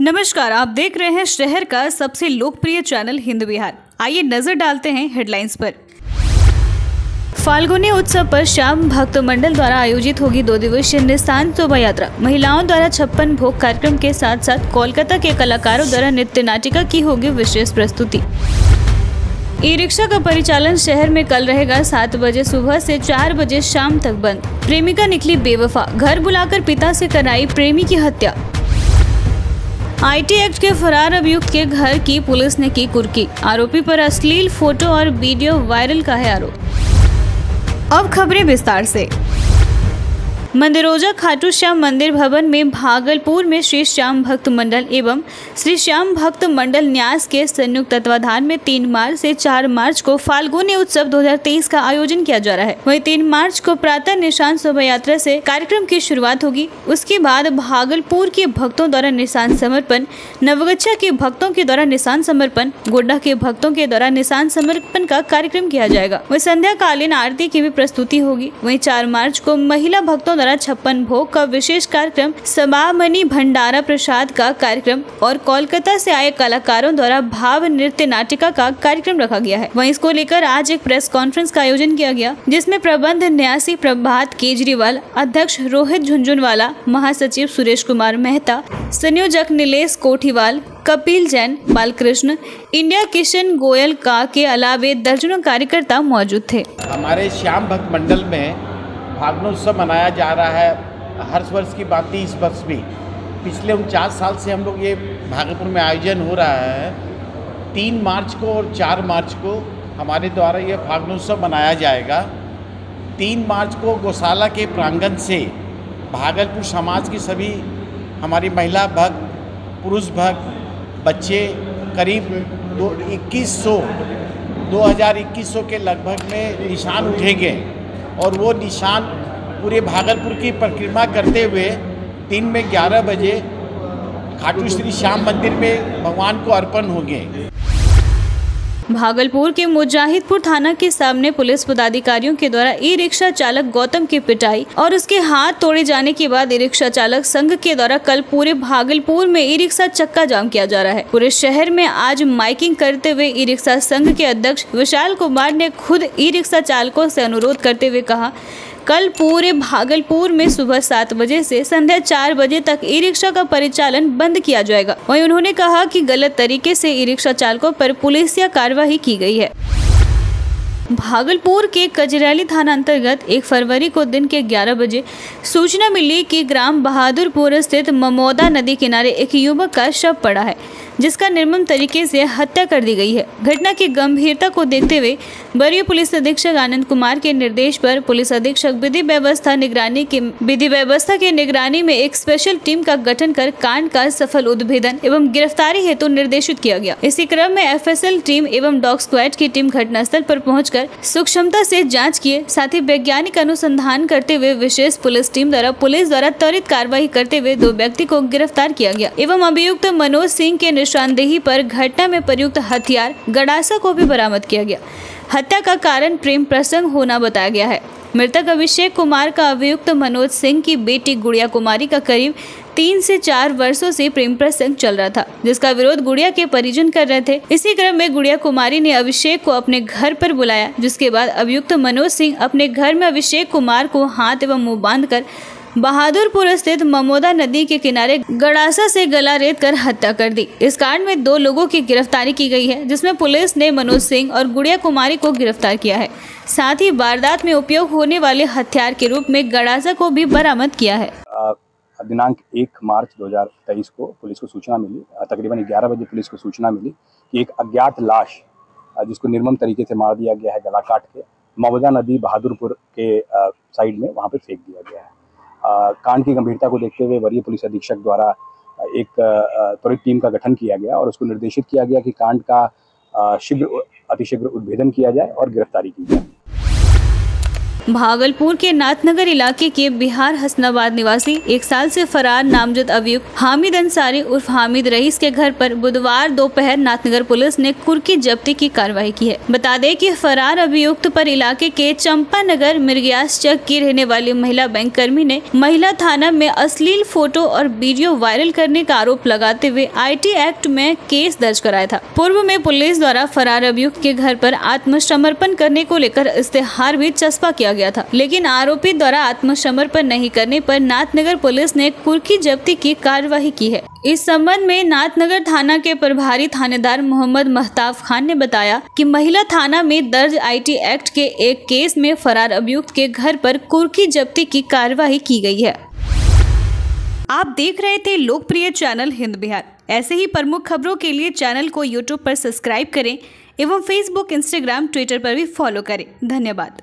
नमस्कार, आप देख रहे हैं शहर का सबसे लोकप्रिय चैनल हिंद बिहार। आइए नज़र डालते हैं हेडलाइंस पर। फाल्गुनी उत्सव पर श्याम भक्त मंडल द्वारा आयोजित होगी दो दिवसीय निस्तान शोभा यात्रा। महिलाओं द्वारा छप्पन भोग कार्यक्रम के साथ साथ कोलकाता के कलाकारों द्वारा नृत्य नाटिका की होगी विशेष प्रस्तुति। ई रिक्शा का परिचालन शहर में कल रहेगा, सात बजे सुबह से चार बजे शाम तक बंद। प्रेमिका निकली बेवफा। घर बुलाकर पिता से कराई प्रेमी की हत्या। आईटी एक्ट के फरार अभियुक्त के घर की पुलिस ने की कुर्की। आरोपी पर अश्लील फ़ोटो और वीडियो वायरल का है आरोप। अब खबरें विस्तार से। मंदिरोजा खाटू श्याम मंदिर भवन में भागलपुर में श्री श्याम भक्त मंडल एवं श्री श्याम भक्त मंडल न्यास के संयुक्त तत्वाधान में तीन मार्च से चार मार्च को फाल्गुनी उत्सव 2023 का आयोजन किया जा रहा है। वहीं तीन मार्च को प्रातः निशान शोभा यात्रा से कार्यक्रम की शुरुआत होगी। उसके बाद भागलपुर के भक्तों द्वारा निशान समर्पण नवगछा के भक्तों के द्वारा निशान समर्पण, गोड्डा के भक्तों के द्वारा निशान समर्पण का कार्यक्रम किया जाएगा। वही संध्या कालीन आरती की भी प्रस्तुति होगी। वही चार मार्च को महिला भक्तों द्वारा छप्पन भोग का विशेष कार्यक्रम समामनी भंडारा प्रसाद का कार्यक्रम और कोलकाता से आए कलाकारों द्वारा भाव नृत्य नाटिका का कार्यक्रम रखा गया है। वहीं इसको लेकर आज एक प्रेस कॉन्फ्रेंस का आयोजन किया गया, जिसमें प्रबंध न्यासी प्रभात केजरीवाल, अध्यक्ष रोहित झुंझुनवाला, महासचिव सुरेश कुमार मेहता, संयोजक नीलेष कोठीवाल, कपिल जैन, बालकृष्ण, इंडिया किशन गोयल का के अलावे दर्जनों कार्यकर्ता मौजूद थे। हमारे श्याम भक्त मंडल में भागनोत्सव मनाया जा रहा है। हर वर्ष की बात थी इस वर्ष भी। पिछले उनचास साल से हम लोग ये भागलपुर में आयोजन हो रहा है। तीन मार्च को और चार मार्च को हमारे द्वारा ये भागनोत्सव मनाया जाएगा। तीन मार्च को गौशाला के प्रांगण से भागलपुर समाज की सभी हमारी महिला भक्त, पुरुष भक्त, बच्चे, करीब दो इक्कीस सौ दो हज़ार इक्कीस सौ के लगभग में निशान उठेंगे। और वो निशान पूरे भागलपुर की परिक्रमा करते हुए दिन में 11 बजे खाटू श्री श्याम मंदिर में भगवान को अर्पण होंगे भागलपुर के मुजाहिदपुर थाना के सामने पुलिस पदाधिकारियों के द्वारा ई रिक्शा चालक गौतम की पिटाई और उसके हाथ तोड़े जाने के बाद ई रिक्शा चालक संघ के द्वारा कल पूरे भागलपुर में ई रिक्शा चक्का जाम किया जा रहा है। पूरे शहर में आज माइकिंग करते हुए ई रिक्शा संघ के अध्यक्ष विशाल कुमार ने खुद ई रिक्शा चालकों से अनुरोध करते हुए कहा कल पूरे भागलपुर में सुबह सात बजे से संध्या चार बजे तक ई रिक्शा का परिचालन बंद किया जाएगा। वहीं उन्होंने कहा कि गलत तरीके से ई रिक्शा चालकों पर पुलिस या कार्रवाई की गई है। भागलपुर के कजरैली थाना अंतर्गत एक फरवरी को दिन के 11 बजे सूचना मिली कि ग्राम बहादुरपुर स्थित ममोदा नदी किनारे एक युवक का शव पड़ा है। जिसका निर्मम तरीके से हत्या कर दी गई है। घटना की गंभीरता को देखते हुए वरीय पुलिस अधीक्षक आनंद कुमार के निर्देश पर पुलिस अधीक्षक विधि व्यवस्था निगरानी के विधि व्यवस्था के निगरानी में एक स्पेशल टीम का गठन कर कांड का सफल उद्भेदन एवं गिरफ्तारी हेतु तो निर्देशित किया गया। इसी क्रम में एफएसएल टीम एवं डॉग स्क्वाड की टीम घटनास्थल पर पहुंचकर सूक्ष्मता से जाँच किए, साथ ही वैज्ञानिक अनुसंधान करते हुए विशेष पुलिस टीम द्वारा पुलिस द्वारा त्वरित कार्रवाई करते हुए दो व्यक्ति को गिरफ़्तार किया गया। एवं अभियुक्त मनोज सिंह के निशानदेही पर घटना में प्रयुक्त हथियार गड़ासा को भी बरामद किया गया। हत्या का कारण प्रेम प्रसंग होना बताया गया है। मृतक अभिषेक कुमार का अभियुक्त मनोज सिंह की बेटी गुड़िया कुमारी का करीब तीन से चार वर्षों से प्रेम प्रसंग चल रहा था, जिसका विरोध गुड़िया के परिजन कर रहे थे। इसी क्रम में गुड़िया कुमारी ने अभिषेक को अपने घर पर बुलाया, जिसके बाद अभियुक्त मनोज सिंह अपने घर में अभिषेक कुमार को हाथ एवं मुँह बांधकर बहादुरपुर स्थित ममोदा नदी के किनारे गड़ासा से गला रेत कर हत्या कर दी। इस कांड में दो लोगों की गिरफ्तारी की गई है, जिसमें पुलिस ने मनोज सिंह और गुड़िया कुमारी को गिरफ़्तार किया है। साथ ही वारदात में उपयोग होने वाले हथियार के रूप में गड़ासा को भी बरामद किया है। दिनांक एक मार्च 2023 को पुलिस को सूचना मिली तकरीबन 11 बजे पुलिस को सूचना मिली कि एक अज्ञात लाश जिसको निर्मम तरीके से मार दिया गया है गला काट के, ममोदा नदी बहादुरपुर के साइड में वहाँ पे फेंक दिया गया है। कांड की गंभीरता को देखते हुए वरीय पुलिस अधीक्षक द्वारा एक त्वरित टीम का गठन किया गया और उसको निर्देशित किया गया कि कांड का शीघ्र अतिशीघ्र उद्भेदन किया जाए और गिरफ्तारी की जाए। भागलपुर के नाथनगर इलाके के बिहार हसनाबाद निवासी, एक साल से फरार नामजद अभियुक्त हामिद अंसारी उर्फ़ हामिद रईस के घर पर बुधवार दोपहर नाथनगर पुलिस ने कुर्की जब्ती की कार्रवाई की है। बता दें कि फरार अभियुक्त पर इलाके के चंपा नगर मिर्ग्यास चक की रहने वाली महिला बैंक कर्मी ने महिला थाना में अश्लील फ़ोटो और वीडियो वायरल करने का आरोप लगाते हुए आईटी एक्ट में केस दर्ज कराया था। पूर्व में पुलिस द्वारा फरार अभियुक्त के घर पर आत्मसमर्पण करने को लेकर इस्तेहार भी चस्पा किया गया था। लेकिन आरोपी द्वारा आत्मसमर्पण नहीं करने पर नाथनगर पुलिस ने कुर्की जब्ती की कार्यवाही की है। इस संबंध में नाथनगर थाना के प्रभारी थानेदार मोहम्मद महताब खान ने बताया कि महिला थाना में दर्ज आईटी एक्ट के एक केस में फरार अभियुक्त के घर पर कुर्की जब्ती की कार्यवाही की गई है। आप देख रहे थे लोकप्रिय चैनल हिंद बिहार। ऐसे ही प्रमुख खबरों के लिए चैनल को यूट्यूब पर सब्सक्राइब करें एवं फेसबुक इंस्टाग्राम ट्विटर पर भी फॉलो करें। धन्यवाद।